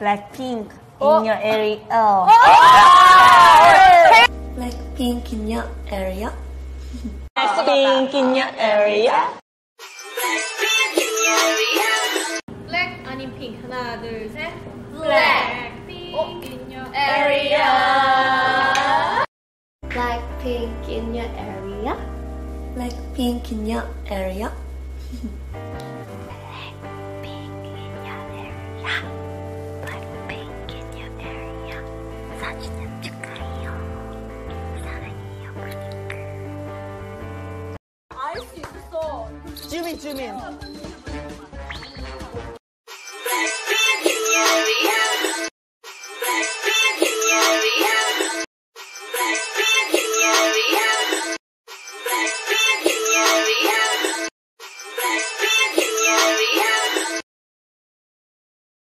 Blackpink in your area. Oh. Blackpink in your area. Blackpink in your area. 블랙 아닌 핑 하나 둘셋 블랙. 핑 in your area. Blackpink in your area. Blackpink in your area. 알 수 있어. 주민, 주민.